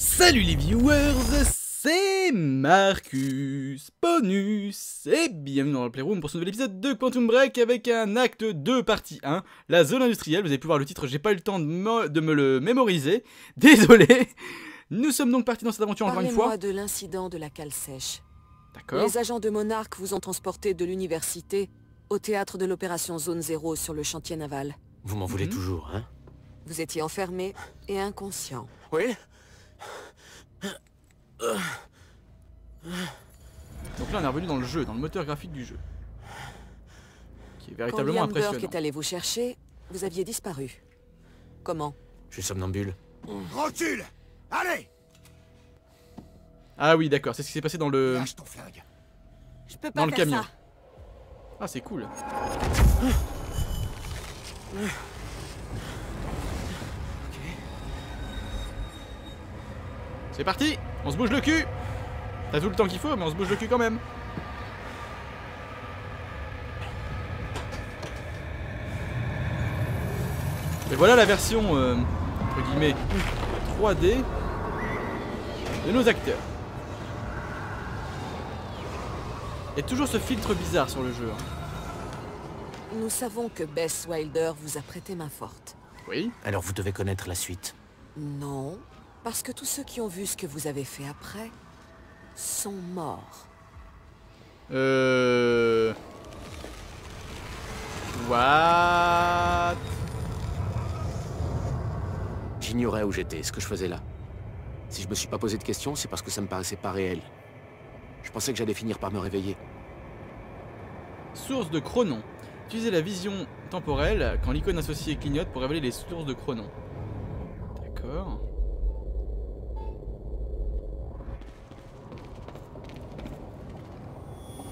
Salut les viewers, c'est Marcus Bonus et bienvenue dans le Playroom pour ce nouvel épisode de Quantum Break avec un acte 2 partie 1, la zone industrielle. Vous avez pu voir le titre, j'ai pas eu le temps de me, de me le mémoriser, désolé. Nous sommes donc partis dans cette aventure encore une fois. Parlez-moi de l'incident de la cale sèche. D'accord. Les agents de Monarch vous ont transporté de l'université au théâtre de l'opération Zone Zéro sur le chantier naval. Vous m'en voulez Mhm. toujours, hein? Vous étiez enfermé et inconscient. Oui Donc là on est revenu dans le jeu, dans le moteur graphique du jeu. Qui est Quand véritablement Burke impressionnant. est allé vous chercher, vous aviez disparu. Comment Je suis somnambule. Recule Allez Ah oui d'accord, c'est ce qui s'est passé dans le... Lâche ton flingue. Je peux Dans le camion. Ah c'est cool. C'est parti On se bouge le cul T'as tout le temps qu'il faut, mais on se bouge le cul quand même. Et voilà la version, euh, entre guillemets, 3D de nos acteurs. Il y a toujours ce filtre bizarre sur le jeu. hein. Nous savons que Bess Wilder vous a prêté main forte. Oui. Alors vous devez connaître la suite. Non, parce que tous ceux qui ont vu ce que vous avez fait après sont morts. Euh... What? J'ignorais où j'étais, ce que je faisais là. Si je me suis pas posé de questions, c'est parce que ça me paraissait pas réel. Je pensais que j'allais finir par me réveiller. Source de chronon. Utilisez la vision temporelle quand l'icône associée clignote pour révéler les sources de chronon. D'accord.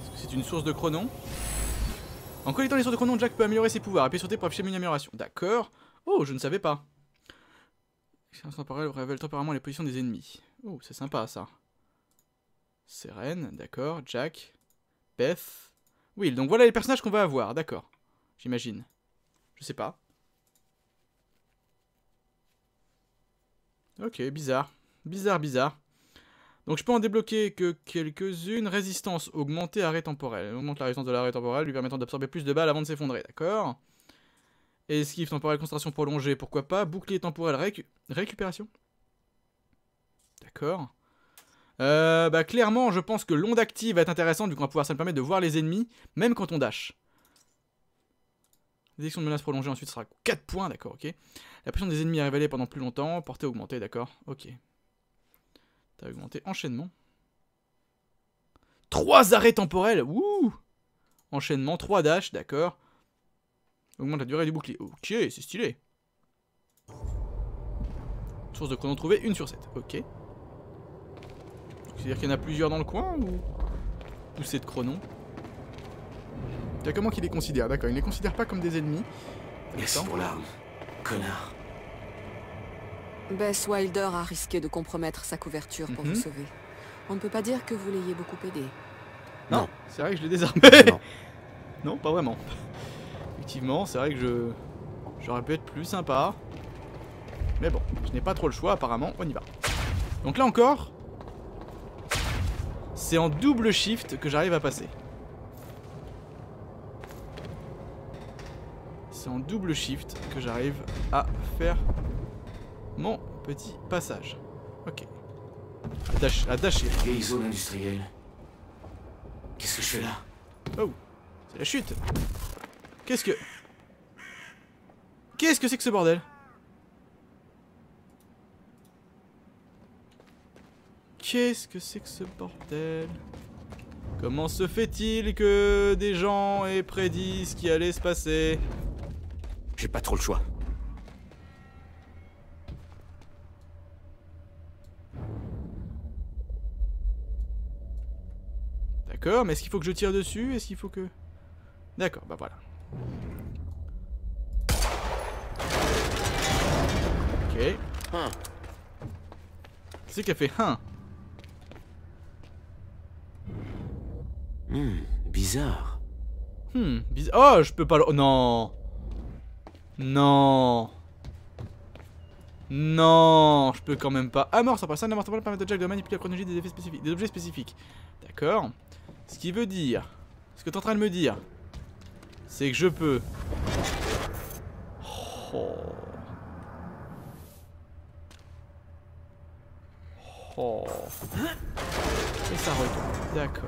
Est-ce que c'est une source de chronon En collectant les sources de chronon, Jack peut améliorer ses pouvoirs. Appuyez sur T pour afficher une amélioration. D'accord. Oh, je ne savais pas. L'expérience temporelle révèle temporairement les positions des ennemis. Oh, c'est sympa ça. Seren, d'accord. Jack. Beth. Will, donc voilà les personnages qu'on va avoir, d'accord. J'imagine. Je sais pas. Ok, bizarre. Bizarre, bizarre. Donc je peux en débloquer que quelques-unes. Résistance augmentée, arrêt temporel. Augmente la résistance de l'arrêt temporel, lui permettant d'absorber plus de balles avant de s'effondrer, d'accord? Esquive temporelle, concentration prolongée, pourquoi pas? Bouclier temporel, récu- récupération. D'accord? Euh, bah clairement, je pense que l'onde active va être intéressante, vu qu'on va pouvoir ça me permettre de voir les ennemis, même quand on dash. Détection de menace prolongée ensuite sera 4 points, d'accord, ok? La pression des ennemis est révélée pendant plus longtemps, portée augmentée, d'accord, ok. T'as augmenté, enchaînement. 3 arrêts temporels, wouh Enchaînement, 3 dash, d'accord. Augmente la durée du bouclier, ok, c'est stylé. Source de chrono trouvée, 1 sur 7, ok. C'est-à-dire qu'il y en a plusieurs dans le coin ou, ou c'est de chrono? T'as comment qu'il les considère D'accord, il les considère pas comme des ennemis. D'accord. pour l'arme. Connard. Bess Wilder a risqué de compromettre sa couverture pour Mhm. vous sauver. On ne peut pas dire que vous l'ayez beaucoup aidé. Non. C'est vrai que je l'ai désarmé. Non. non, pas vraiment. Effectivement, c'est vrai que je j'aurais pu être plus sympa. Mais bon, je n'ai pas trop le choix apparemment, on y va. Donc là encore, c'est en double shift que j'arrive à passer. C'est en double shift que j'arrive à faire mon petit passage. Ok. Attache, attaché. Vieille zone industrielle. Qu'est-ce que je fais là? Oh, c'est la chute. Qu'est-ce que... Qu'est-ce que c'est que ce bordel? Qu'est-ce que c'est que ce bordel? Comment se fait-il que des gens aient prédit ce qui allait se passer? J'ai pas trop le choix. D'accord, mais est-ce qu'il faut que je tire dessus? Est-ce qu'il faut que... D'accord, bah voilà. Ok. Hein. C'est a fait? Hein Hmm, bizarre. Hmm, bizarre. Oh, je peux pas le... oh, non Non Non, je peux quand même pas. Ah mort, ça passe un amortement permet de Jack de manipuler la chronologie des effets spécifiques, des objets spécifiques. D'accord. Ce qui veut dire, ce que t'es en train de me dire, c'est que je peux. Oh. Oh. Et ça retombe. D'accord.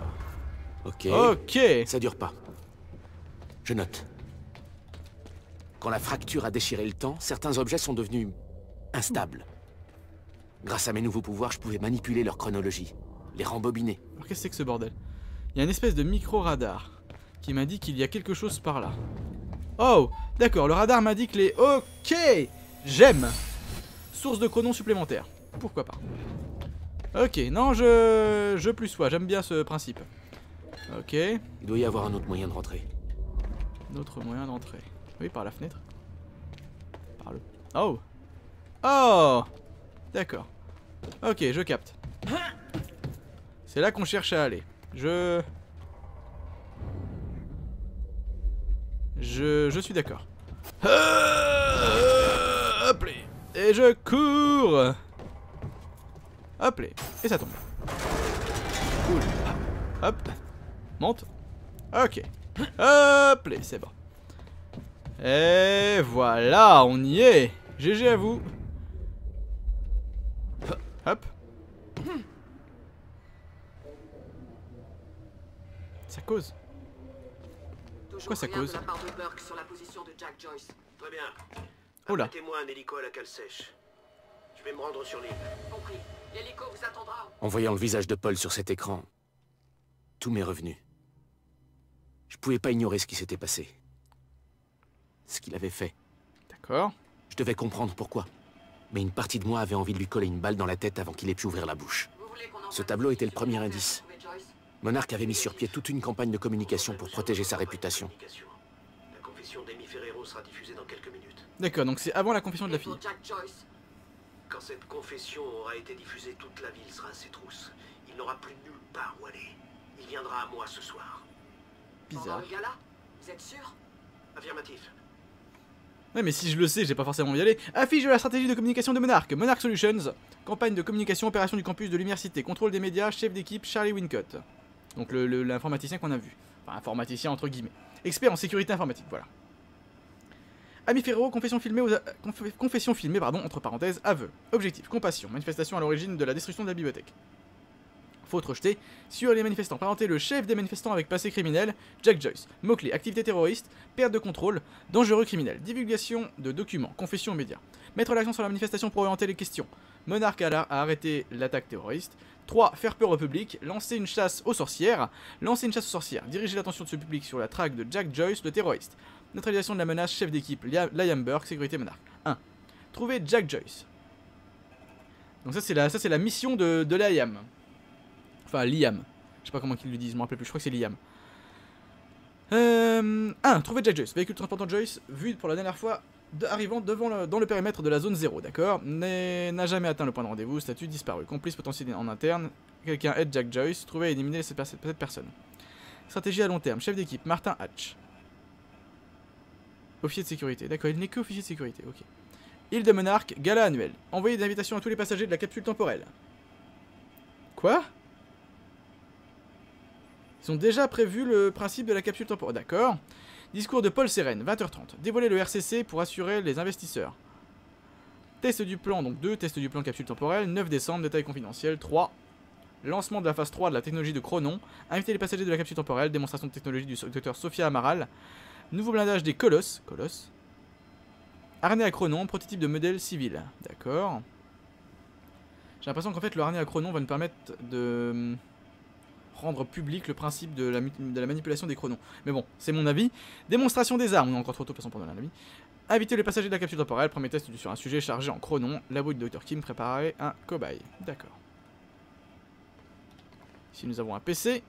Ok. Ok. Ça dure pas. Je note. Quand la fracture a déchiré le temps, certains objets sont devenus instables. Grâce à mes nouveaux pouvoirs, je pouvais manipuler leur chronologie, les rembobiner. Alors qu'est-ce que c'est que ce bordel? Il y a une espèce de micro-radar qui m'a dit qu'il y a quelque chose par là. Oh D'accord, le radar m'a dit que les... Ok J'aime Source de chronon supplémentaire. Pourquoi pas Ok, non, je... Je plus sois, j'aime bien ce principe. Ok, Il doit y avoir un autre moyen de rentrer. D'autres moyens d'entrer. Oui, par la fenêtre. Par le... Oh Oh D'accord. Ok, je capte. C'est là qu'on cherche à aller. Je... Je, je suis d'accord. Euh, Hop les. Et je cours Hop les. Et ça tombe. Cool. Hop. Monte. Ok. Hop les, c'est bon. Et voilà, on y est. GG à vous. Hop. Ça cause. Quoi, ça cause de la part de Burke sur la position de Jack Joyce. Très bien. Oh là. Apprêtez-moi un hélico à la cale sèche. Je vais me rendre sur l'île. Compris. L'hélico vous attendra. En voyant le visage de Paul sur cet écran, tout m'est revenu. Je pouvais pas ignorer ce qui s'était passé. Ce qu'il avait fait. D'accord. Je devais comprendre pourquoi. Mais une partie de moi avait envie de lui coller une balle dans la tête avant qu'il ait pu ouvrir la bouche. Ce tableau était le premier indice. Monarch avait mis sur pied toute une campagne de communication pour protéger sa réputation. Communication. La confession d'Amy Ferrero sera diffusée dans quelques minutes. D'accord, donc c'est avant la confession de la fille. Jack Joyce. Quand cette confession aura été diffusée, toute la ville sera à ses trousses. Il n'aura plus nulle part où aller. Il viendra à moi ce soir. Pendant Bizarre. le gala Vous êtes sûr? Affirmatif. Ouais, mais si je le sais, j'ai pas forcément envie d'y aller. Affiche de la stratégie de communication de Monarch. Monarch Solutions. Campagne de communication, opération du campus de l'université. Contrôle des médias, chef d'équipe Charlie Wincott. Donc l'informaticien qu'on a vu. Enfin, informaticien entre guillemets. Expert en sécurité informatique, voilà. Ami Ferrero, confession filmée, confession filmée pardon, entre parenthèses, aveu. Objectif, compassion, manifestation à l'origine de la destruction de la bibliothèque. Faute rejetée, sur les manifestants. Présenter le chef des manifestants avec passé criminel, Jack Joyce. Mot-clé, activité terroriste, perte de contrôle, dangereux criminel. Divulgation de documents, confession aux médias. Mettre l'accent sur la manifestation pour orienter les questions. Monarque a, a arrêté l'attaque terroriste. 3. Faire peur au public. Lancer une chasse aux sorcières. Lancer une chasse aux sorcières. Diriger l'attention de ce public sur la traque de Jack Joyce, le terroriste. Neutralisation de la menace, chef d'équipe, Lia- Liam Burke, sécurité Monarque. 1. Trouver Jack Joyce. Donc ça c'est la, la mission de, de. Enfin Liam. Je sais pas comment ils le disent, je me rappelle plus, je crois que c'est Liam. Euh, 1. Trouver Jack Joyce. Véhicule transportant Joyce, vu pour la dernière fois arrivant devant dans le périmètre de la zone 0, d'accord N'a jamais atteint le point de rendez-vous, statut disparu. Complice potentiel en interne, quelqu'un aide Jack Joyce, trouver et éliminer cette personne. Stratégie à long terme, chef d'équipe, Martin Hatch. Officier de sécurité, d'accord, il n'est que officier de sécurité, ok. Île de Monarque, gala annuel. Envoyer des invitations à tous les passagers de la capsule temporelle. Quoi? Ils ont déjà prévu le principe de la capsule temporelle, d'accord. Discours de Paul Seren, 20h30. Dévoiler le RCC pour assurer les investisseurs. Test du plan, donc 2, test du plan capsule temporelle, 9 décembre, détails confidentiels, 3. Lancement de la phase 3 de la technologie de Chronon. Inviter les passagers de la capsule temporelle, démonstration de technologie du docteur Sophia Amaral. Nouveau blindage des Colosses. Colosses. Harnais à Chronon, prototype de modèle civil. D'accord. J'ai l'impression qu'en fait le harnais à Chronon va nous permettre de rendre public le principe de la, manipulation des chronos. Mais bon, c'est mon avis. Démonstration des armes, on est encore trop tôt de pour donner un avis. Inviter les passagers de la capsule temporelle, premier test sur un sujet chargé en chronon. Labo du Dr Kim préparer un cobaye. D'accord. Ici nous avons un PC.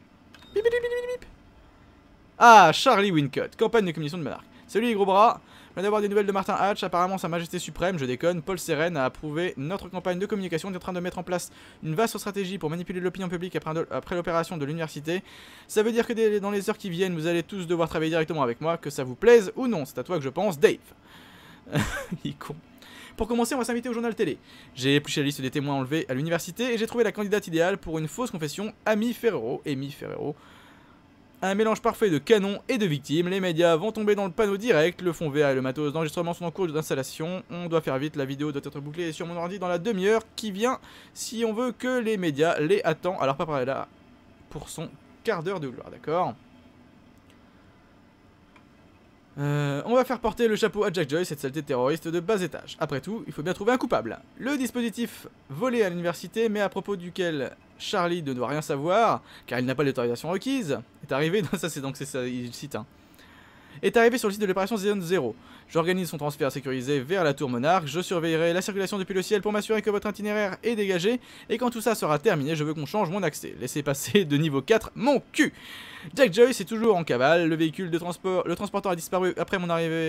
Bip, bip, bip. Ah, Charlie Wincott, campagne de communication de Monarch. Salut les gros bras, d'avoir des nouvelles de Martin Hatch, apparemment sa majesté suprême, je déconne, Paul Seren a approuvé notre campagne de communication, il est en train de mettre en place une vaste stratégie pour manipuler l'opinion publique après, l'opération de l'université. Ça veut dire que dans les heures qui viennent, vous allez tous devoir travailler directement avec moi, que ça vous plaise ou non, c'est à toi que je pense, Dave. Il est con. Pour commencer, on va s'inviter au journal télé. J'ai épluché la liste des témoins enlevés à l'université et j'ai trouvé la candidate idéale pour une fausse confession, Amy Ferrero. Amy Ferrero. Un mélange parfait de canon et de victimes. Les médias vont tomber dans le panneau direct. Le fond vert et le matos d'enregistrement sont en cours d'installation. On doit faire vite. La vidéo doit être bouclée sur mon ordi dans la demi-heure qui vient si on veut que les médias les attendent. Alors, pas là pour son quart d'heure de gloire, d'accord? Euh, on va faire porter le chapeau à Jack Joyce, cette saleté terroriste de bas étage. Après tout, il faut bien trouver un coupable. Le dispositif volé à l'université, mais à propos duquel Charlie ne doit rien savoir, car il n'a pas l'autorisation requise, est arrivé, dans ça c'est donc ça, il cite, hein, est arrivé sur le site de l'opération Zone 0. J'organise son transfert sécurisé vers la tour Monarque, je surveillerai la circulation depuis le ciel pour m'assurer que votre itinéraire est dégagé, et quand tout ça sera terminé, je veux qu'on change mon accès. Laissez passer de niveau 4 mon cul Jack Joyce est toujours en cavale, le véhicule de transport, le transporteur a disparu après,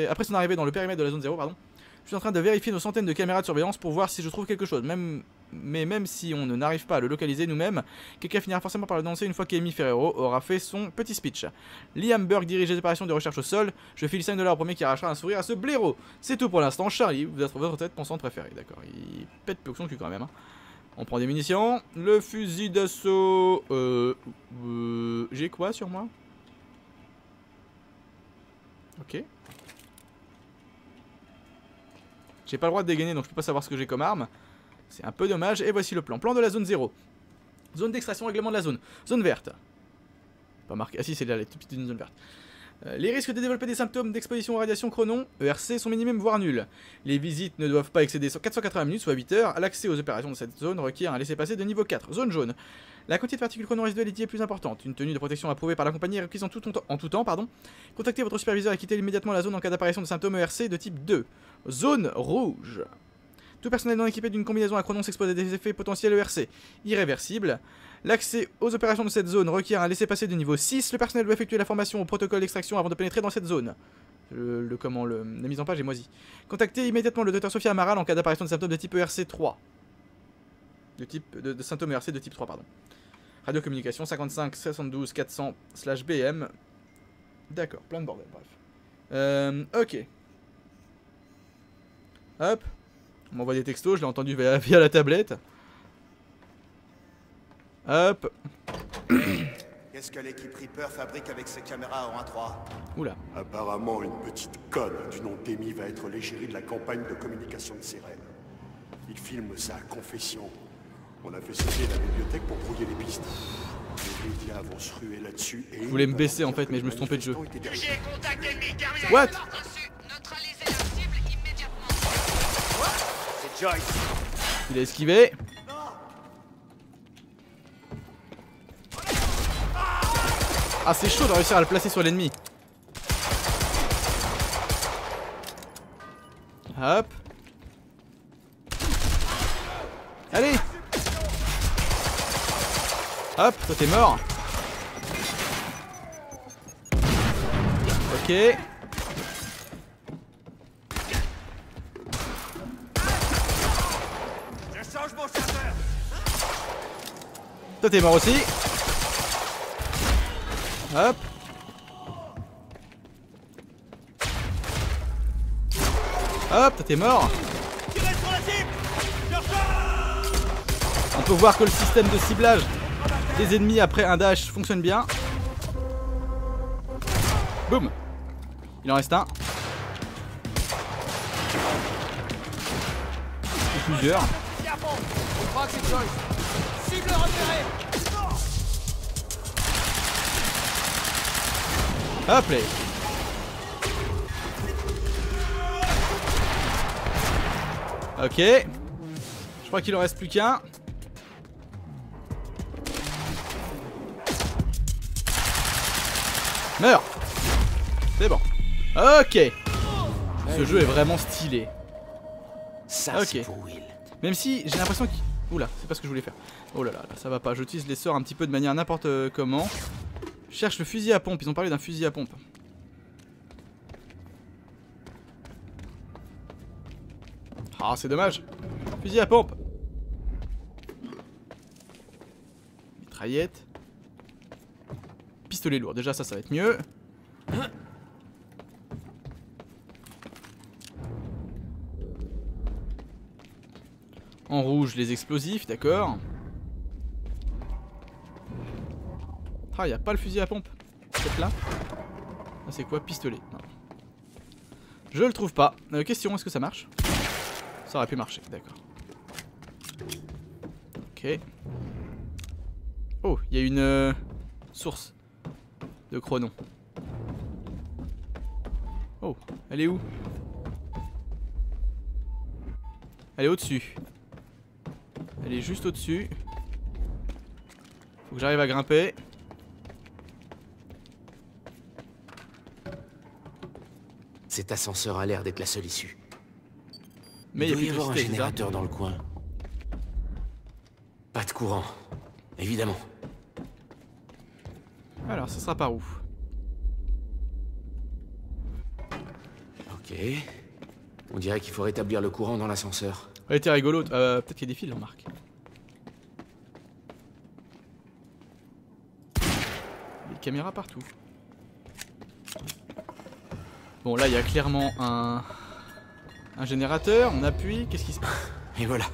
après son arrivée dans le périmètre de la zone 0, pardon. Je suis en train de vérifier nos centaines de caméras de surveillance pour voir si je trouve quelque chose, même, mais même si on n'arrive pas à le localiser nous-mêmes, quelqu'un finira forcément par le danser une fois qu'Amy Ferrero aura fait son petit speech. Liam Burke dirige les opérations de recherche au sol, je file 5 dollars au premier qui arrachera un sourire à ce blaireau. C'est tout pour l'instant, Charlie, vous êtes votre tête pensante préférée, d'accord, il pète peu son cul quand même. Hein. On prend des munitions, le fusil d'assaut... Euh... euh J'ai quoi sur moi? Ok. J'ai pas le droit de dégainer donc je peux pas savoir ce que j'ai comme arme. C'est un peu dommage. Et voici le plan. Plan de la zone 0. Zone d'extraction, règlement de la zone. Zone verte. Pas marqué. Ah si, c'est là, les petites zone verte. Euh, les risques de développer des symptômes d'exposition aux radiations chronon, ERC, sont minimes voire nuls. Les visites ne doivent pas excéder 480 minutes, soit 8 heures. L'accès aux opérations de cette zone requiert un laissez-passer de niveau 4. Zone jaune. La quantité de particules chrono résiduelles est plus importante. Une tenue de protection approuvée par la compagnie est requise en tout, en tout temps. Pardon. Contactez votre superviseur et quittez immédiatement la zone en cas d'apparition de symptômes ERC de type 2. Zone rouge. Tout personnel non équipé d'une combinaison à chronon s'expose à des effets potentiels ERC irréversibles. L'accès aux opérations de cette zone requiert un laissez-passer de niveau 6. Le personnel doit effectuer la formation au protocole d'extraction avant de pénétrer dans cette zone. Le, comment, le, la mise en page est moisie. Contactez immédiatement le docteur Sophia Amaral en cas d'apparition de symptômes de type ERC 3. De type de, symptômes ERC de type 3, pardon. Radiocommunication 55 72 400 slash BM. D'accord, plein de bordel, bref. Euh, ok. Hop. On m'envoie des textos, je l'ai entendu via, via la tablette. Hop. Qu'est-ce que l'équipe Reaper fabrique avec ses caméras en 1-3 Oula. Apparemment, une petite conne du nom d'Amy va être l'égérie de la campagne de communication de Sérène. Il filme sa confession. On a fait sauter la bibliothèque pour brouiller les pistes. Les médias vont se ruer là-dessus et... Je voulais me baisser en fait, mais je me suis trompé de jeu. What? Il a esquivé. Ah c'est chaud de réussir à le placer sur l'ennemi. Hop. Allez Hop, toi t'es mort. Ok. Toi t'es mort aussi. Hop. Hop, t'es mort. On peut voir que le système de ciblage des ennemis après un dash fonctionne bien. Boum Il en reste un. Ou plusieurs. Hop là Ok. Je crois qu'il en reste plus qu'un. Meurs C'est bon. Ok Ce jeu est vraiment stylé. Ça, Ok. pour Will. Même si j'ai l'impression qu'il... Oula, c'est pas ce que je voulais faire. Oh là là, ça va pas. J'utilise les sorts un petit peu de manière n'importe comment. Je cherche le fusil à pompe. Ils ont parlé d'un fusil à pompe. Ah, c'est dommage. Fusil à pompe. Mitraillette. Pistolet lourd. Déjà, ça, ça va être mieux. En rouge, les explosifs, d'accord. Ah, y a pas le fusil à pompe. Peut-être là Ah, c'est quoi Pistolet? Non. Je le trouve pas. Euh, question, est-ce que ça marche? Ça aurait pu marcher, d'accord. Ok. Oh, il y a une euh, source de chronon. Oh, elle est où? Elle est au-dessus. Elle est juste au-dessus. Faut que j'arrive à grimper. Cet ascenseur a l'air d'être la seule issue. Mais il y doit a y avoir un générateur dans le coin. Pas de courant. Évidemment. Alors, ce sera par où? Ok. On dirait qu'il faut rétablir le courant dans l'ascenseur. Elle était rigolo. Euh, Peut-être qu'il y a des fils, remarque. Des caméras partout. Bon, là, il y a clairement un... Un générateur. On appuie. Qu'est-ce qui se passe? Et voilà.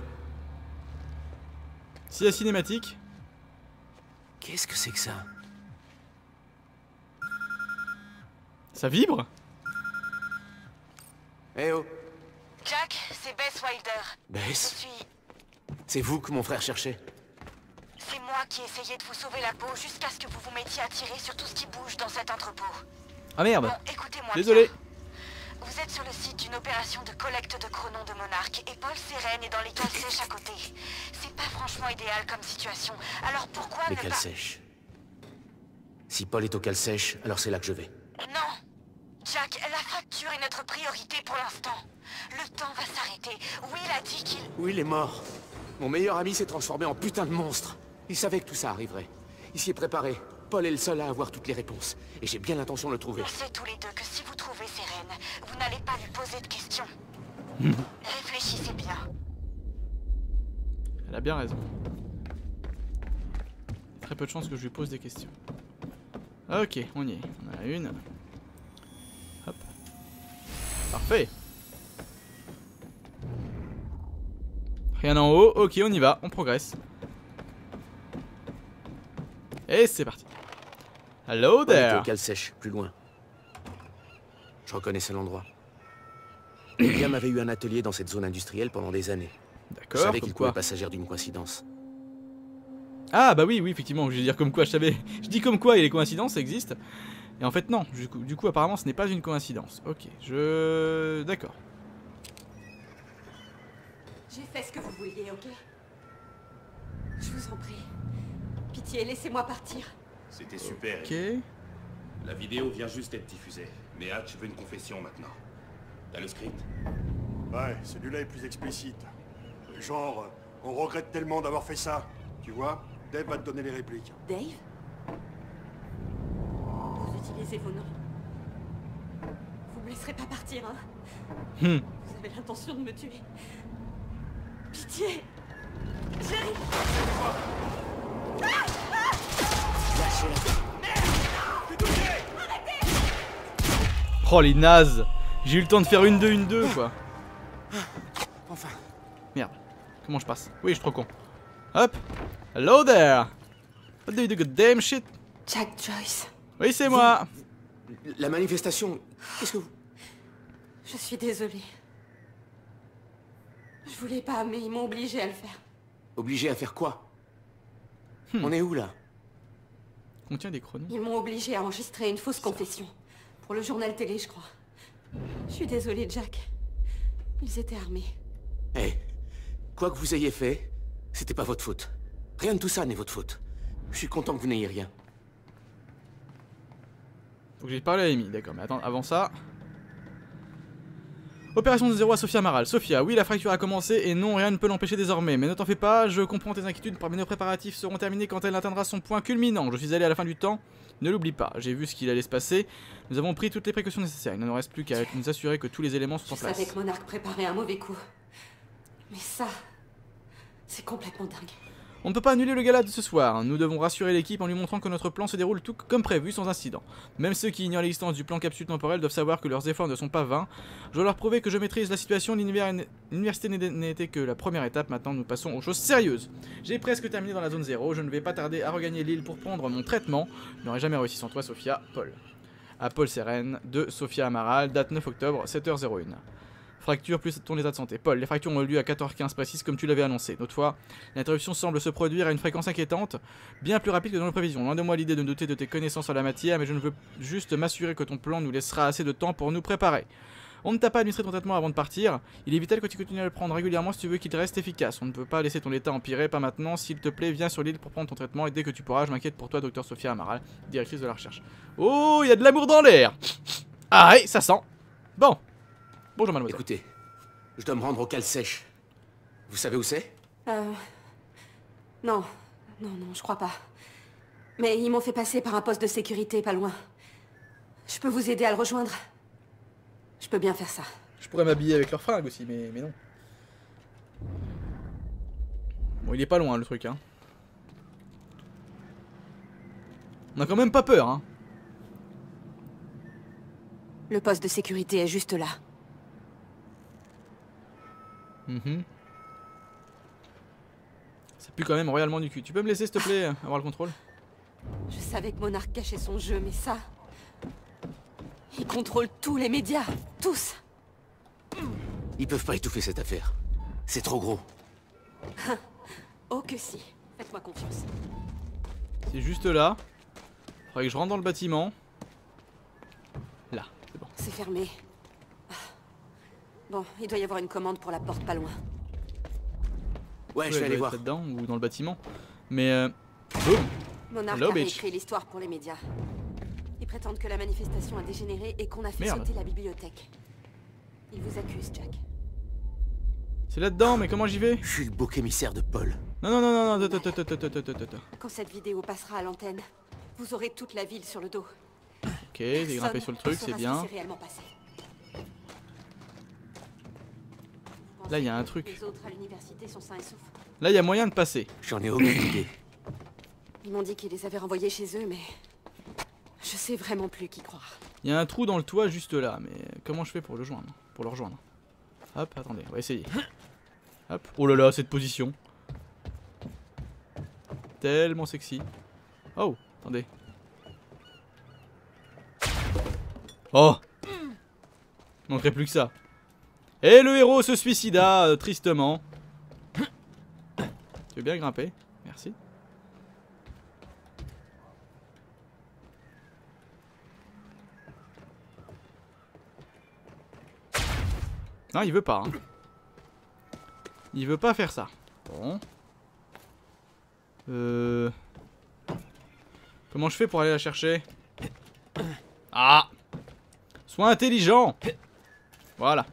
Si la cinématique. Qu'est-ce que c'est que ça? Ça vibre? Eh oh Jack, c'est Bess Wilder. Je Bess suis... C'est vous que mon frère cherchait C'est moi qui essayais de vous sauver la peau jusqu'à ce que vous vous mettiez à tirer sur tout ce qui bouge dans cet entrepôt. Ah merde Bon, écoutez-moi Désolé bien. Vous êtes sur le site d'une opération de collecte de chronon de Monarque et Paul Sérène est dans les cales sèches à côté. C'est pas franchement idéal comme situation. Alors pourquoi Les ne cales pas... sèches. Si Paul est au cale sèche, alors c'est là que je vais. Non Jack, la fracture est notre priorité pour l'instant. Le temps va s'arrêter. Will a dit qu'il... Oui, il est mort. Mon meilleur ami s'est transformé en putain de monstre. Il savait que tout ça arriverait. Il s'y est préparé. Paul est le seul à avoir toutes les réponses. Et j'ai bien l'intention de le trouver. On sait tous les deux que si vous trouvez Sérène, vous n'allez pas lui poser de questions. Réfléchissez bien. Elle a bien raison. Très peu de chances que je lui pose des questions. Ok, on y est. On en a une. Hop. Parfait. Rien en haut. Ok, on y va. On progresse. Et c'est parti. Hello there. au cale sèche, plus loin. Je reconnaissais l'endroit. William avait eu un atelier dans cette zone industrielle pendant des années. Je D'accord, savais comme qu'il pouvait pas s'agir d'une coïncidence. Ah bah oui, oui, effectivement, je vais dire comme quoi, je savais. Je dis comme quoi, et les coïncidences existent. Et en fait, non. Du coup, du coup apparemment, ce n'est pas une coïncidence. Ok, je... D'accord. J'ai fait ce que vous vouliez, ok? Je vous en prie. Pitié, laissez-moi partir. C'était super. Ok. La vidéo vient juste d'être diffusée. Mais Hatch veut une confession maintenant. T'as le script? Ouais, celui-là est plus explicite. Genre, on regrette tellement d'avoir fait ça. Tu vois Dave va te donner les répliques. Dave? Vous utilisez vos noms. Vous me laisserez pas partir, hein Hmm. Vous avez l'intention de me tuer. Pitié J'arrive Oh les nazes J'ai eu le temps de faire une deux, une deux quoi. Enfin, Merde. Comment je passe? Oui, je suis trop con. Hop. Hello there. What do you do, good damn shit? Jack Joyce, Oui, c'est moi. la manifestation... Qu'est-ce que vous... je suis désolée. Je voulais pas, mais ils m'ont obligé à le faire. Obligé à faire quoi? Hmm. On est où, là Contient des chronos. Ils m'ont obligé à enregistrer une fausse confession. Pour le journal télé, je crois. Je suis désolée, Jack. Ils étaient armés. Eh, quoi que vous ayez fait, c'était pas votre faute. Rien de tout ça n'est votre faute. Je suis content que vous n'ayez rien. Faut que j'ai parlé à Amy, d'accord. Mais attends, avant ça. Opération de zéro à Sophia Maral. Sophia, oui, la fracture a commencé et non, rien ne peut l'empêcher désormais. Mais ne t'en fais pas, je comprends tes inquiétudes. Parmi nos préparatifs seront terminés quand elle atteindra son point culminant. Je suis allé à la fin du temps. Ne l'oublie pas, j'ai vu ce qu'il allait se passer. Nous avons pris toutes les précautions nécessaires. Il ne nous reste plus qu'à nous assurer que tous les éléments sont Je en place. savais que Monarque préparait un mauvais coup. Mais ça, c'est complètement dingue. On ne peut pas annuler le gala de ce soir. Nous devons rassurer l'équipe en lui montrant que notre plan se déroule tout comme prévu, sans incident. Même ceux qui ignorent l'existence du plan capsule temporelle doivent savoir que leurs efforts ne sont pas vains. Je dois leur prouver que je maîtrise la situation. L'université n'était que la première étape. Maintenant, nous passons aux choses sérieuses. J'ai presque terminé dans la zone 0. Je ne vais pas tarder à regagner l'île pour prendre mon traitement. Je n'aurais jamais réussi sans toi, Sophia. Paul. À Paul Seren, de Sophia Amaral, date 9 octobre, 7h01. Fracture plus ton état de santé. Paul, les fractures ont eu lieu à 14h15 précise comme tu l'avais annoncé. Toutefois, l'interruption semble se produire à une fréquence inquiétante, bien plus rapide que dans nos prévisions. Loin de moi l'idée de douter de tes connaissances en la matière, mais je ne veux juste m'assurer que ton plan nous laissera assez de temps pour nous préparer. On ne t'a pas administré ton traitement avant de partir. Il est vital que tu continues à le prendre régulièrement si tu veux qu'il reste efficace. On ne peut pas laisser ton état empirer, pas maintenant. S'il te plaît, viens sur l'île pour prendre ton traitement et dès que tu pourras, je m'inquiète pour toi, docteur Sophia Amaral, directrice de la recherche. Oh, il y a de l'amour dans l'air Ah, ouais, ça sent Bon. Bonjour, mademoiselle. Écoutez, je dois me rendre au cale sèche. Vous savez où c'est? Euh... Non. Non, non, je crois pas. Mais ils m'ont fait passer par un poste de sécurité pas loin. Je peux vous aider à le rejoindre? Je peux bien faire ça. Je pourrais m'habiller avec leurs fringues aussi, mais, mais non. Bon, il est pas loin le truc, hein. On a quand même pas peur, hein. Le poste de sécurité est juste là. Mhm. Ça pue quand même royalement du cul. Tu peux me laisser, s'il te plaît, avoir le contrôle? Je savais que Monarch cachait son jeu, mais ça... Il contrôle tous les médias. Tous. Ils peuvent pas étouffer cette affaire. C'est trop gros. oh que si. Faites-moi confiance. C'est juste là. Faudrait que je rentre dans le bâtiment. Là, c'est bon. C'est fermé. Bon, il doit y avoir une commande pour la porte pas loin. Ouais, je vais aller voir. dedans ou dans le bâtiment. Mais euh... Boum Monarch a écrit l'histoire pour les médias. Ils prétendent que la manifestation a dégénéré et qu'on a fait Merde. sauter la bibliothèque. Ils vous accusent, Jack. C'est là-dedans, mais comment j'y vais Je suis le bouc émissaire de Paul. Non, non, non, non, non, attends, attends, attends, attends, attends, attends. Quand cette vidéo passera à l'antenne, vous aurez toute la ville sur le dos. Ok, j'ai grimpé sur le truc, c'est bien. réellement passé. Là, il y a un truc. Les autres à l'université sont sains et saufs. Là, il y a moyen de passer. J'en ai aucune idée. Ils m'ont dit qu'ils les avaient renvoyés chez eux, mais... Je sais vraiment plus qui croire. Il y a un trou dans le toit juste là, mais comment je fais pour le joindre Pour le rejoindre Hop, attendez, on va essayer. Hop, oh là là, cette position. Tellement sexy. Oh, attendez. Oh Manquerait plus que ça. Et le héros se suicida euh, tristement. Tu veux bien grimper? Merci. Non, il veut pas. Hein. Il veut pas faire ça. Bon. Euh... Comment je fais pour aller la chercher? Ah Sois intelligent Voilà.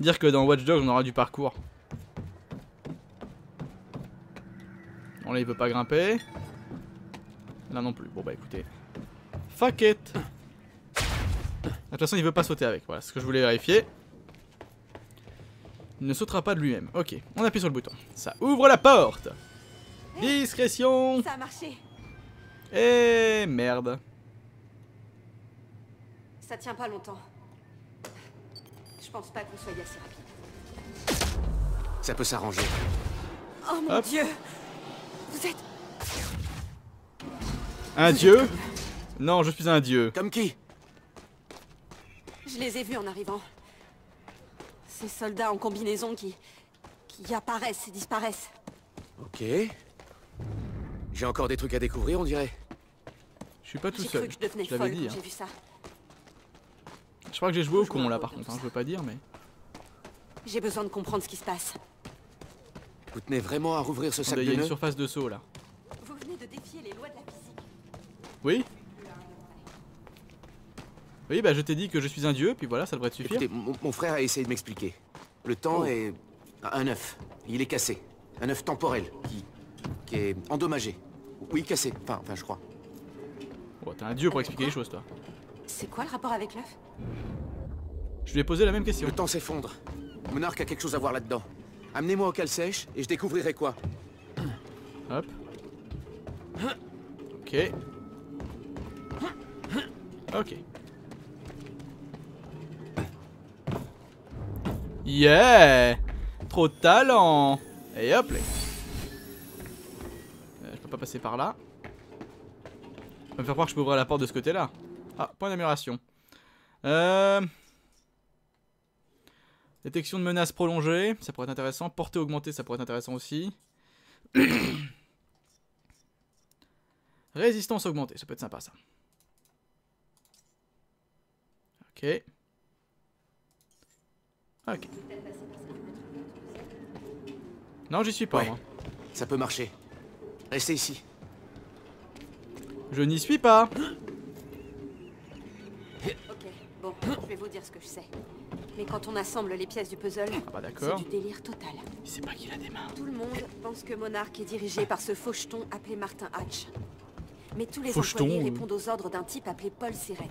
Dire que dans Watch Dogs on aura du parcours. Bon là il veut pas grimper. Là non plus. Bon bah écoutez. Fuck it De toute façon il veut pas sauter avec. Voilà ce que je voulais vérifier. Il ne sautera pas de lui-même. Ok, on appuie sur le bouton. Ça ouvre la porte. Discrétion. Ça a marché. Eh merde. Ça tient pas longtemps. Je pense pas que vous soyez assez rapide. Ça peut s'arranger. Oh mon Hop. dieu Vous êtes... Un dieu Non, je suis un dieu. Comme qui? Je les ai vus en arrivant. Ces soldats en combinaison qui... qui apparaissent et disparaissent. Ok. J'ai encore des trucs à découvrir, on dirait. Je suis pas tout J'ai seul. cru que je l'avais dit. quand hein. j'ai vu ça. Je crois que j'ai joué au con là par de contre. Hein. Je veux pas dire, mais. J'ai besoin de comprendre ce qui se passe. Vous tenez vraiment à rouvrir ce sac Attendez, il de y a une surface de saut là. Vous venez de défier les lois de la physique. Oui Oui, bah je t'ai dit que je suis un dieu, puis voilà, ça devrait te suffire. Écoutez, mon, mon frère a essayé de m'expliquer. Le temps Oh. est un œuf. Il est cassé. Un œuf temporel qui, qui est endommagé. Oui, cassé. Enfin, enfin, je crois. Oh, t'es un dieu pour expliquer les choses, toi. C'est quoi le rapport avec l'œuf Je lui ai posé la même question. Le temps s'effondre. Monarque a quelque chose à voir là-dedans. Amenez-moi au cale sèche et je découvrirai quoi. Hop. Ok. Ok. Yeah Trop de talent Et hop là. Euh, je peux pas passer par là. On va me faire croire que je peux ouvrir la porte de ce côté-là. Ah, point d'amélioration. Euh... Détection de menaces prolongée, ça pourrait être intéressant. Portée augmentée, ça pourrait être intéressant aussi. Résistance augmentée, ça peut être sympa ça. Ok. Ok. Non, j'y suis pas, Ouais. moi. Ça peut marcher. Restez ici. Je n'y suis pas. Bon, je vais vous dire ce que je sais. Mais quand on assemble les pièces du puzzle, Ah bah c'est du délire total. Il sait pas qu'il a des mains. Tout le monde pense que Monarch est dirigé par ce faucheton appelé Martin Hatch. Mais tous les Faucheton, employés répondent aux ordres d'un type appelé Paul Sirène.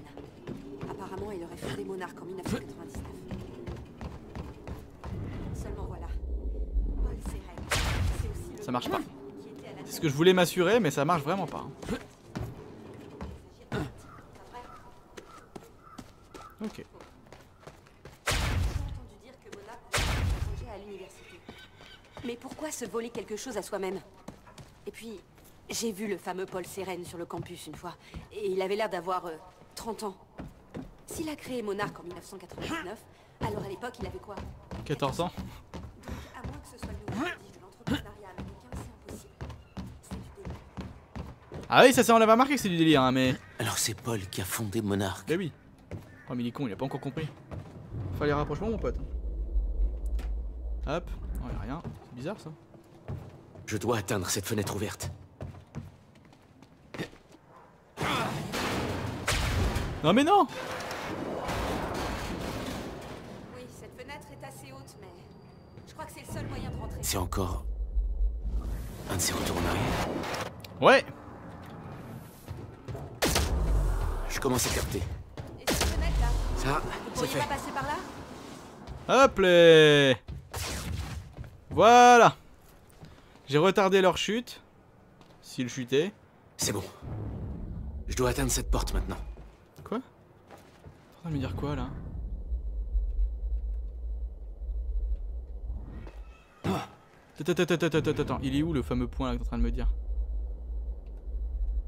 Apparemment, il aurait fondé Monarch en 1999. Seulement voilà. Paul Sirène, c'est aussi le Ça marche pas. C'est ce que je voulais m'assurer, mais ça marche vraiment pas. hein. Ok. J'ai entendu dire que Monarch avait changé à l'université. Mais pourquoi se voler quelque chose à soi-même Et puis, j'ai vu le fameux Paul Sérène sur le campus une fois, et il avait l'air d'avoir euh, 30 ans. S'il a créé Monarch en 1999, alors à l'époque, il avait quoi? 14 ans. Donc, à moins que ce soit le nouveau prodige de l'entrepreneuriat américain, c'est impossible. C'est du délire. Ah oui, ça, ça on l'avait remarqué que c'est du délire, hein, mais... Alors c'est Paul qui a fondé Monarch. Mais oui. Oh mais il est con, il a pas encore compris. Fallait rapprochement mon pote. Hop. Oh y'a rien. C'est bizarre ça. Je dois atteindre cette fenêtre ouverte. Non mais non Oui, cette fenêtre est assez haute, mais je crois que c'est le seul moyen de rentrer. C'est encore... Un de ces retours en arrière. Ouais Je commence à capter. Et cette fenêtre là, Ça, vous c'est pourriez fait. pas passer par là? Hop les Voilà J'ai retardé leur chute. S'ils chutaient. C'est bon. Je dois atteindre cette porte maintenant. Quoi? T'es en train de me dire quoi là? Attends, attends, attends, attends, attends, attends. Il est où le fameux point là que t'es en train de me dire?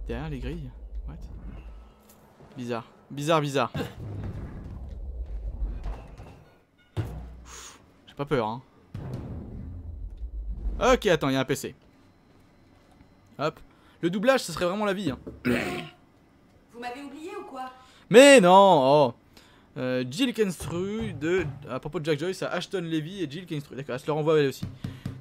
Derrière les grilles? What? Bizarre. Bizarre, bizarre. J'ai pas peur, hein. Ok, attends, il y a un PC. Hop. Le doublage, ce serait vraiment la vie, hein. Vous m'avez oublié ou quoi? Mais non oh. Euh, Jill Kenstru de à propos de Jack Joyce à Ashton Levy et Jill Kenstru. D'accord, elle se le renvoie elle aussi.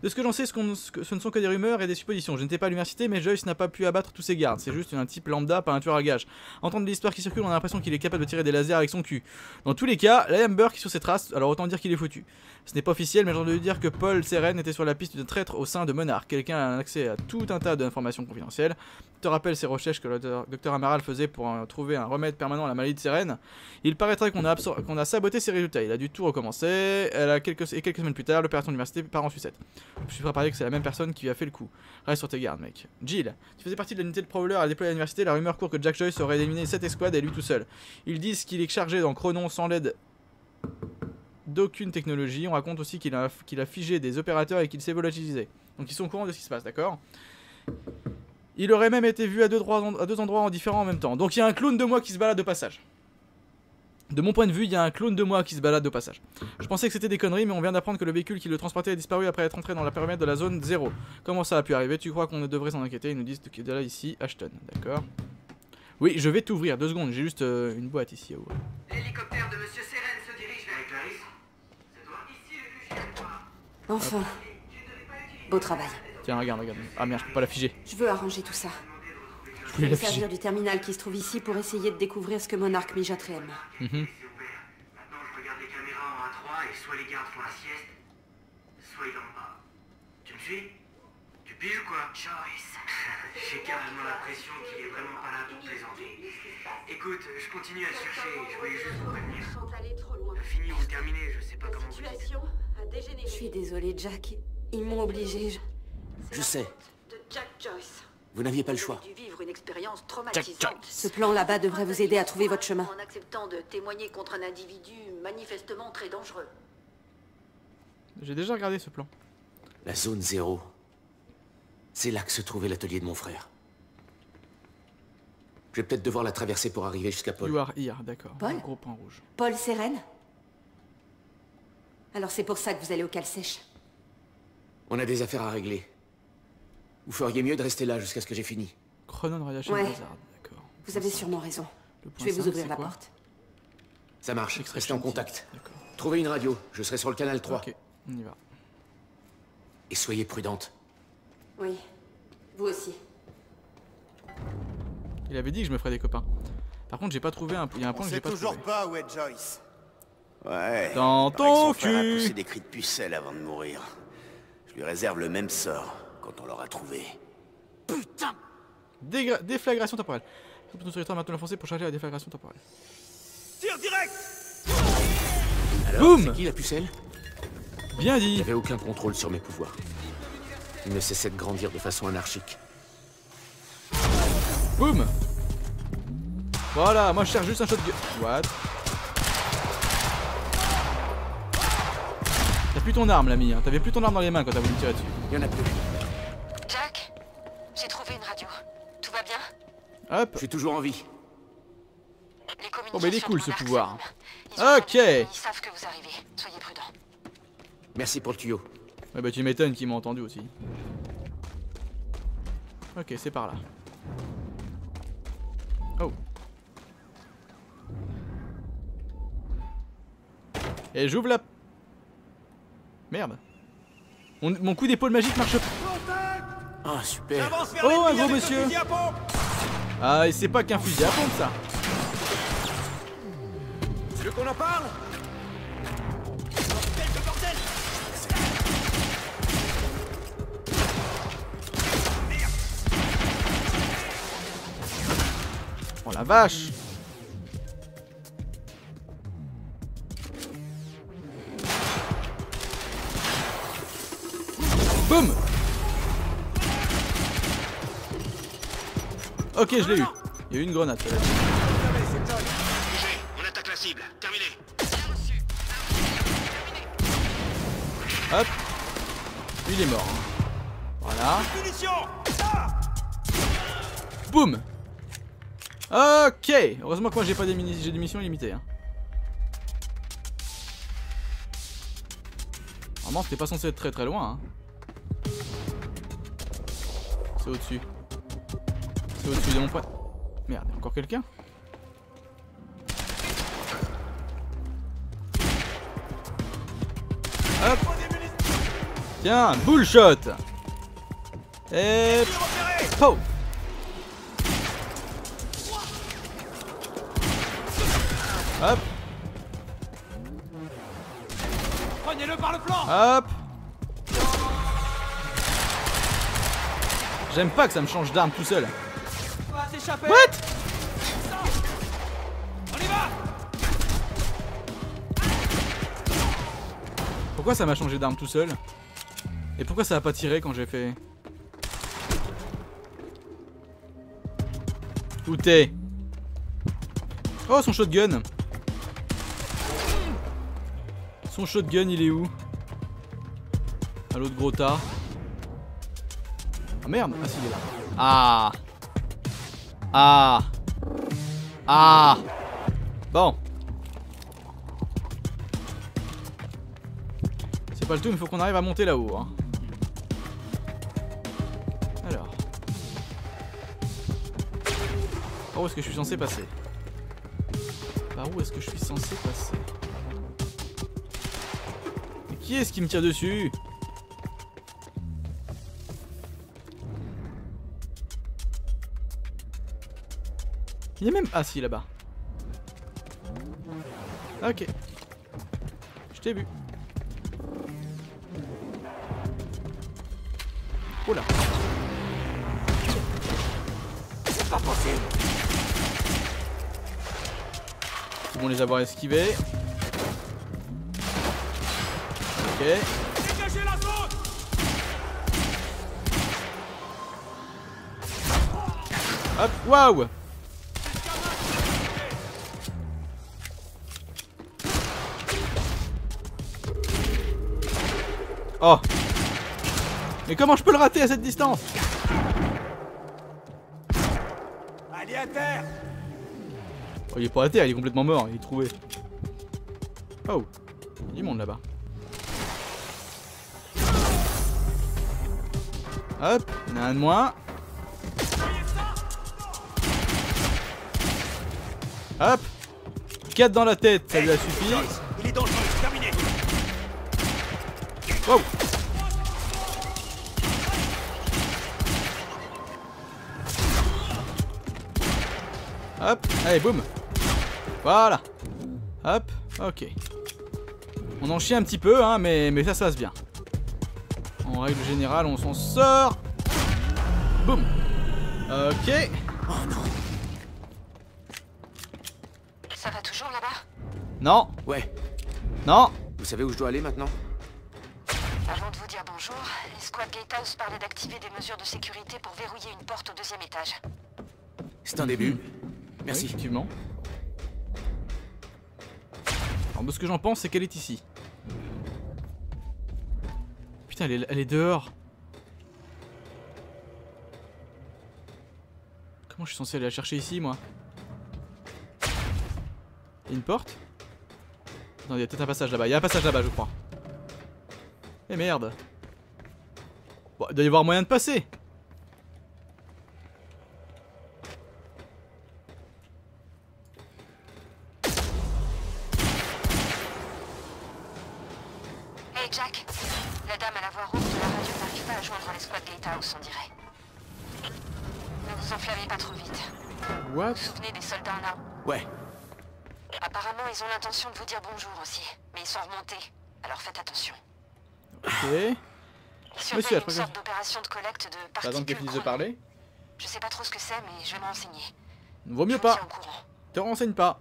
De ce que j'en sais, ce, ne sont que des rumeurs et des suppositions. Je n'étais pas à l'université, mais Joyce n'a pas pu abattre tous ses gardes. C'est juste un type lambda, pas un tueur à gages. Entendre l'histoire qui circule, on a l'impression qu'il est capable de tirer des lasers avec son cul. Dans tous les cas, Liam Burke est sur ses traces, alors autant dire qu'il est foutu. Ce n'est pas officiel, mais j'ai entendu dire que Paul Seren était sur la piste de traître au sein de Monarch. Quelqu'un a accès à tout un tas d'informations confidentielles. Tu te rappelles ces recherches que le docteur Amaral faisait pour trouver un remède permanent à la maladie de Seren Il paraîtrait qu'on a, saboté ses résultats. Il a dû tout recommencer. Quelques... Et quelques semaines plus tard, l'opération d'université part en sucette. Je suis prêt à parier que c'est la même personne qui a fait le coup. Reste sur tes gardes, mec. Jill, tu faisais partie de l'unité de Prowler à déployer à l'université. La rumeur court que Jack Joyce aurait éliminé cette escouade et lui tout seul. Ils disent qu'il est chargé dans Chronon sans l'aide d'aucune technologie. On raconte aussi qu'il a, figé des opérateurs et qu'il s'est volatilisé. Donc ils sont au courant de ce qui se passe, d'accord? Il aurait même été vu à deux, endroits en différents en même temps. Donc il y a un clone de moi qui se balade de passage. De mon point de vue, il y a un clone de moi qui se balade au passage. Je pensais que c'était des conneries, mais on vient d'apprendre que le véhicule qui le transportait a disparu après être entré dans la périmètre de la zone 0. Comment ça a pu arriver? Tu crois qu'on devrait s'en inquiéter? Ils nous disent qu'il est là ici, Ashton. D'accord? Oui, je vais t'ouvrir, deux secondes, j'ai juste euh, une boîte ici à ouvrir. L'hélicoptère de Monsieur Seren se dirige vers Clarisse. C'est toi Ici le QG. Enfin. Beau travail. Tiens, regarde, regarde. Ah merde, je peux pas la figer. Je veux arranger tout ça. Voulais vais la me servir du terminal qui se trouve ici pour essayer de découvrir ce que Monarch mijote réellement. Mhm. Maintenant, je regarde les caméras en A3 et soit les gardes font la sieste, soit ils dorment pas. Tu me suis? Tu piges ou quoi? Joyce J'ai carrément l'impression qu'il est vraiment pas là pour plaisanter. Écoute, je continue à chercher, je voulais juste vous prévenir. Sont allés trop loin. Fini ou terminé, je sais pas comment vous dites. situation a dégénéré. Je suis désolée, Jack. Ils m'ont obligée. Je... Je sais. De Jack Joyce. Vous n'aviez pas le choix. Vivre une expérience traumatisante. Ce plan là-bas devrait vous aider à trouver votre chemin. En acceptant de témoigner contre un individu manifestement très dangereux. J'ai déjà regardé ce plan. La zone zéro. C'est là que se trouvait l'atelier de mon frère. Je vais peut-être devoir la traverser pour arriver jusqu'à Paul. You are here, d'accord. Paul Un gros point rouge. Paul Seren? Alors c'est pour ça que vous allez au cale sèche. On a des affaires à régler. Vous feriez mieux de rester là jusqu'à ce que j'ai fini. Chronon Radiation Ouais. Hazard, d'accord. Vous avez sûrement raison. Je vais vous ouvrir la porte. Ça marche, restez en contact. Trouvez une radio, je serai sur le canal 3. Ok, on y va. Et soyez prudente. Oui. Vous aussi. Il avait dit que je me ferais des copains. Par contre, j'ai pas trouvé un. Il y a un On point que j'ai pas toujours trouvé. pas où est Joyce. Ouais. Dans ton son frère a cul. poussé des cris de pucelle avant de mourir. Je lui réserve le même sort quand on l'aura trouvé. Dégra- Déflagration temporelle. Sur ton territoire maintenant enfoncé pour charger la déflagration temporelle. Tire direct Alors, Boum qui la pucelle? Bien Il dit n'avait aucun contrôle sur mes pouvoirs. Il ne cessait de grandir de façon anarchique. Boum Voilà, moi je cherche juste un shotgun. What? T'as plus ton arme, l'ami. Hein. T'avais plus ton arme dans les mains quand t'as voulu me tirer dessus. Il y en a plus. Jack, j'ai trouvé une radio. Tout va bien? Hop Je suis toujours en vie. Les Oh, mais il est cool ce pouvoir. Ok. Ils savent que vous arrivez. Soyez prudents. Merci pour le tuyau. Ouais, bah tu m'étonnes qu'ils m'ont entendu aussi. Ok, c'est par là. Oh. Et j'ouvre la... Merde. Mon, mon coup d'épaule magique marche pas. Ah, super. Oh, un gros monsieur. Ah, et c'est pas qu'un fusil à pompe, ça. Tu veux qu'on en parle? Oh la vache Ok, je l'ai eu. Il y a eu une grenade. celle-là. On attaque la cible. Terminé. Hop. Lui, il est mort. hein. Voilà. Boum Ok Heureusement que moi j'ai pas des, mini- j'ai des missions illimitées. Hein. Normalement c'était pas censé être très très loin. Hein. C'est au-dessus. Au-dessus de mon point. Merde, y a encore quelqu'un Hop. Tiens, bullshot. Et... Po Hop. Prenez-le par le flanc. Hop. J'aime pas que ça me change d'arme tout seul. What? On y va. Pourquoi ça m'a changé d'arme tout seul Et pourquoi ça a pas tiré quand j'ai fait... Où t'es Oh son shotgun. Son shotgun il est où À l'autre gros tas. Ah merde. Ah si il est là. Ah Ah. Ah. Bon. C'est pas le tout mais faut qu'on arrive à monter là-haut hein. Alors. Par où est-ce que je suis censé passer? Par où est-ce que je suis censé passer? Mais qui est-ce qui me tire dessus? Il y a même... Ah si, là-bas. Ok. Je t'ai vu. Là. C'est pas possible Ils vont les avoir esquivés. Ok. Dégagez la zone Hop, waouh Oh Mais comment je peux le rater à cette distance? Allez à terre Oh, il est pas à terre, il est complètement mort, il est trouvé. Oh, il monte là-bas. Hop, il y en a un de moins. Hop 4 dans la tête, ça lui a suffi. Il est dangereux, terminé Wow. Hop, allez, boum. Voilà. Hop, ok. On en chie un petit peu, hein, mais, mais ça se passe bien. En règle générale, on s'en sort. Boum. Ok. Oh non. Ça va toujours là-bas? Non. Ouais. Non. Vous savez où je dois aller maintenant? Gatehouse parlait d'activer des mesures de sécurité pour verrouiller une porte au deuxième étage. C'est un début. Oui, Merci. effectivement. Alors, de ce que j'en pense, c'est qu'elle est ici. Putain, elle est, elle est dehors. Comment je suis censé aller la chercher ici, moi? Il y a une porte? Non, il y a peut-être un passage là-bas. Il y a un passage là-bas, je crois. Eh merde. Bon, il doit y avoir moyen de passer. Hey Jack, la dame à la voix rouge de la radio n'arrive pas à joindre l'escouade Gatehouse, on dirait. Ne vous enflammez pas trop vite. What? Vous vous souvenez des soldats là Ouais. Apparemment, ils ont l'intention de vous dire bonjour aussi, mais ils sont remontés. Alors faites attention. Ok. Monsieur, une sorte d'opération de collecte de Attends particules qu'elle finisse de parler. Je sais pas trop ce que c'est, mais je vais me renseigner. Vaut mieux Je pas. Te renseigne pas.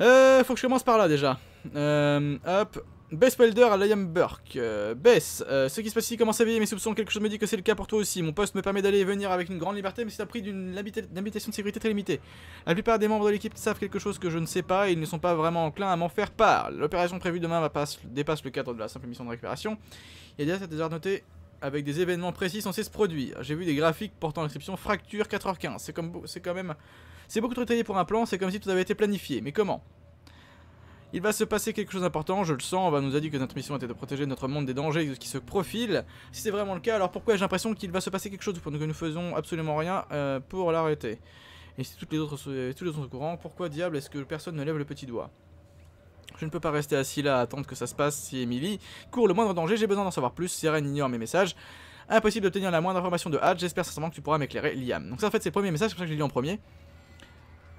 Euh, faut que je commence par là déjà. Euh, hop. Bess Welder à Liam Burke. Euh, Bess, euh, ce qui se passe ici commence à veiller mes soupçons. Quelque chose me dit que c'est le cas pour toi aussi. Mon poste me permet d'aller et venir avec une grande liberté, mais c'est à prix d'une habita- d'habitation de sécurité très limitée. La plupart des membres de l'équipe savent quelque chose que je ne sais pas et ils ne sont pas vraiment enclins à m'en faire part. L'opération prévue demain va pas- dépasse le cadre de la simple mission de récupération. Il y a déjà notées avec des événements précis censés se produire. J'ai vu des graphiques portant l'inscription fracture 4h15. C'est c'est quand même c'est beaucoup trop détaillé pour un plan, c'est comme si tout avait été planifié. Mais comment? Il va se passer quelque chose d'important, je le sens. On va nous a dit que notre mission était de protéger notre monde des dangers qui se profilent. Si c'est vraiment le cas, alors pourquoi j'ai l'impression qu'il va se passer quelque chose pour que nous faisons absolument rien euh, pour l'arrêter? Et si toutes les autres, tous les autres sont au courant, pourquoi diable est-ce que personne ne lève le petit doigt? Je ne peux pas rester assis là à attendre que ça se passe si Emily court le moindre danger, j'ai besoin d'en savoir plus, Sirène ignore mes messages. Impossible d'obtenir la moindre information de Hatch, j'espère sincèrement que tu pourras m'éclairer, Liam. Donc ça en fait c'est le premier message, c'est pour ça que je l'ai lu en premier.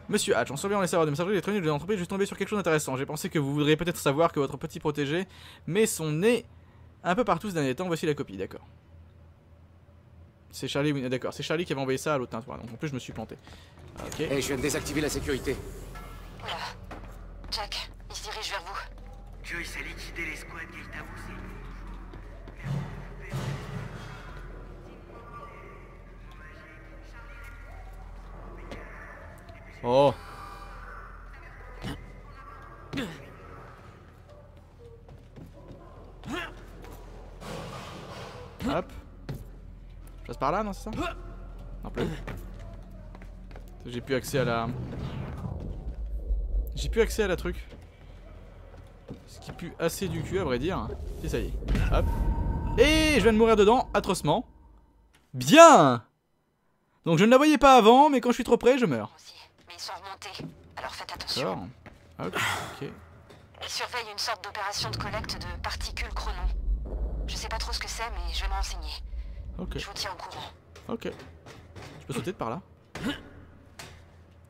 Monsieur Hatch, en surveillant les serveurs de messagerie électronique de l'entreprise, je suis tombé sur quelque chose d'intéressant. J'ai pensé que vous voudriez peut-être savoir que votre petit protégé met son nez un peu partout ces derniers temps. Voici la copie, d'accord. C'est Charlie, oui, d'accord, c'est Charlie qui avait envoyé ça à l'autre teintoir, donc en plus je me suis planté. Ok. Eh, je viens de désactiver la sécurité. Oula. Jack, il se dirige vers vous. Joyce a liquidé l'escouade Gatehouse et... Oh Hop Je passe par là, non, c'est ça? Non plus. J'ai plus accès à la... J'ai plus accès à la truc. Ce qui pue assez du cul, à vrai dire. Si, ça y est. Hop. Et je viens de mourir dedans, atrocement. Bien Donc je ne la voyais pas avant, mais quand je suis trop près, je meurs. Mais ils sont remontés. Alors faites attention. D'accord. Hop, ok. Ils surveillent une sorte d'opération de collecte de particules chronon. Je sais pas trop ce que c'est, mais je vais me renseigner. Ok. Je vous tiens au courant. Ok. Je peux sauter de par là?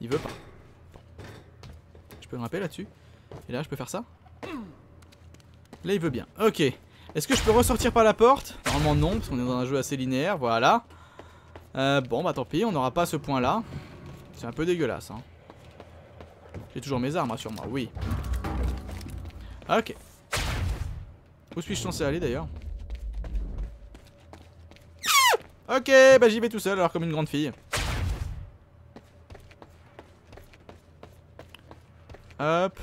Il veut pas. Bon. Je peux grimper là-dessus? Et là, je peux faire ça? Là, il veut bien. Ok. Est-ce que je peux ressortir par la porte? Normalement, non, parce qu'on est dans un jeu assez linéaire. Voilà. Euh, bon, bah tant pis, on n'aura pas ce point-là. C'est un peu dégueulasse. Hein. J'ai toujours mes armes, rassure-moi, oui. Ok. Où suis-je censé aller d'ailleurs ah Ok, bah j'y vais tout seul alors comme une grande fille. Hop.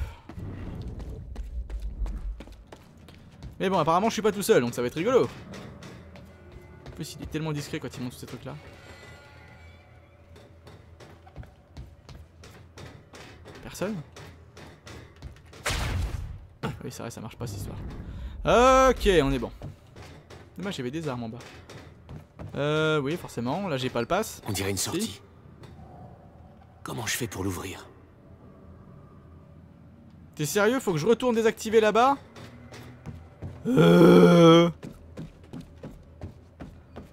Mais bon, apparemment je suis pas tout seul, donc ça va être rigolo. En plus, il est tellement discret quand il monte tous ces trucs là. Personne Oui, c'est vrai, ça marche pas cette histoire. Ok, on est bon. Dommage, j'avais des armes en bas. Euh, oui, forcément. Là, j'ai pas le pass. On dirait une sortie. Comment je fais pour l'ouvrir? T'es sérieux? Faut que je retourne désactiver là-bas? Euh...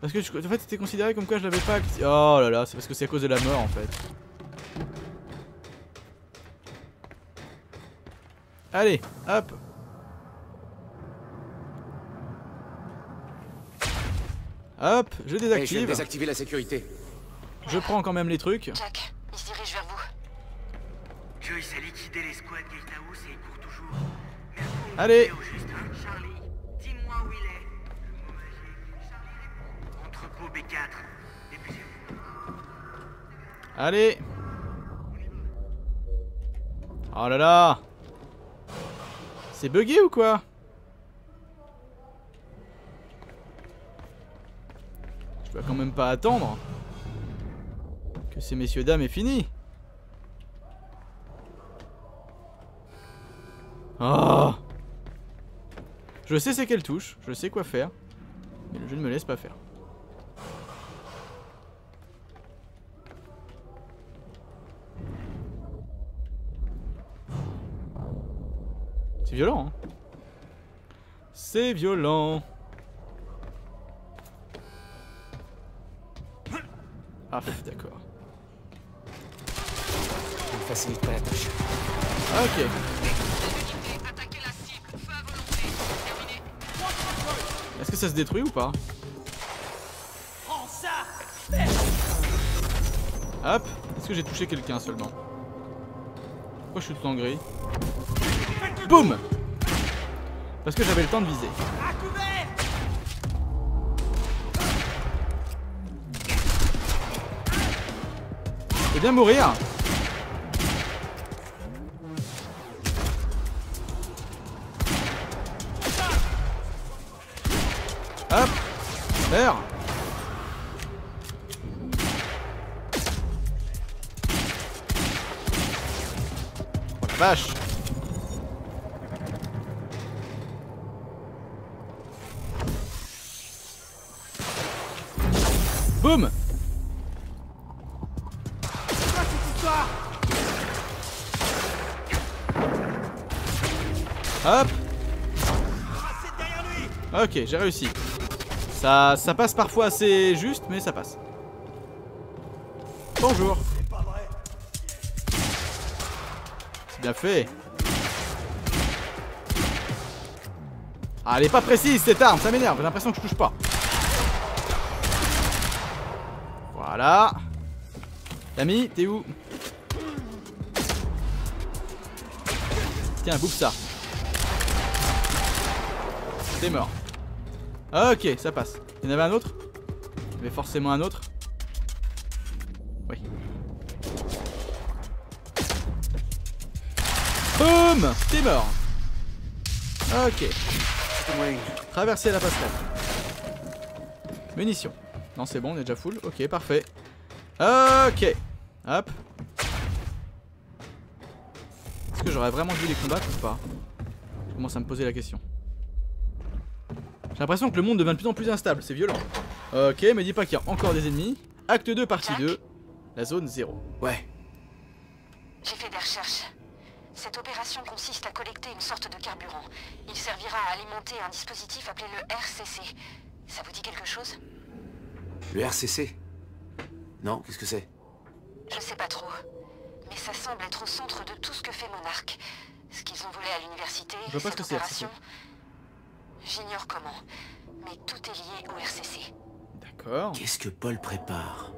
Parce que, en fait, c'était considéré comme quoi je l'avais pas activé. Oh là là, c'est parce que c'est à cause de la mort, en fait. Allez, hop. Hop, je désactive. Hey, je désactiver la sécurité. Je prends quand même les trucs. Jack, il se dirige vers vous. Joyce a liquidé les squads Gatehouse et il court toujours. Allez. Juste, hein Charlie, dis-moi où il est. Le mot magique. Charlie répond. Entrepôt B4. Dépêchez-vous. Allez. Oh là là. C'est bugué ou quoi Je dois quand même pas attendre que ces messieurs dames aient fini. Oh Je sais c'est quelle touche, je sais quoi faire, mais le jeu ne me laisse pas faire. Violent, hein C'est violent. Ah, d'accord. Ça ne facilite pas la tâche. Ok. Est-ce que ça se détruit ou pas? Hop. Est-ce que j'ai touché quelqu'un seulement? Pourquoi je suis tout en gris? Boum Parce que j'avais le temps de viser. Je bien mourir Boum Hop Ok, j'ai réussi. Ça, ça passe parfois assez juste, mais ça passe. Bonjour. C'est bien fait. Ah, elle est pas précise cette arme, ça m'énerve, j'ai l'impression que je touche pas. Voilà. L'ami, t'es où? Tiens, bouffe ça. T'es mort. Ok, ça passe. Il y en avait un autre? Il y avait forcément un autre. Oui. Boum T'es mort. Ok. Traverser la passerelle. Munitions. Non, c'est bon, on est déjà full. Ok, parfait. Ok. Hop. Est-ce que j'aurais vraiment dû les combattre ou pas Je commence à me poser la question. J'ai l'impression que le monde devient de plus en plus instable, c'est violent. Ok, me dis pas qu'il y a encore des ennemis. Acte 2, partie 2. La zone 0. Ouais. J'ai fait des recherches. Cette opération consiste à collecter une sorte de carburant. Il servira à alimenter un dispositif appelé le RCC. Ça vous dit quelque chose? Le RCC Non, qu'est-ce que c'est? Je sais pas trop. Mais ça semble être au centre de tout ce que fait Monarch. Ce qu'ils ont volé à l'université, Je cette opération. J'ignore comment. Mais tout est lié au RCC. D'accord. Qu'est-ce que Paul prépare?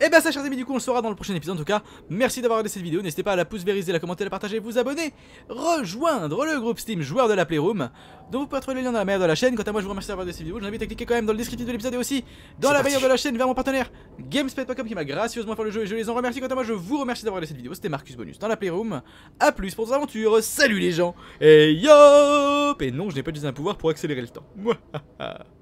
Et bah ça chers amis du coup on le saura dans le prochain épisode. En tout cas Merci d'avoir regardé cette vidéo. N'hésitez pas à la pouce vériser, la commenter, la partager, vous abonner Rejoindre le groupe Steam joueur de la Playroom. Dont vous pouvez trouver le lien dans la meilleure de la chaîne. Quant à moi je vous remercie d'avoir regardé cette vidéo. Je vous invite à cliquer quand même dans le descriptif de l'épisode et aussi dans la meilleure de la chaîne vers mon partenaire Gamespet.com qui m'a gracieusement fait le jeu et je les en remercie. Quant à moi je vous remercie d'avoir regardé cette vidéo. C'était Marcus Bonus dans la Playroom. A plus pour vos aventures. Salut les gens. Et yop Et non je n'ai pas utilisé un pouvoir pour accélérer le temps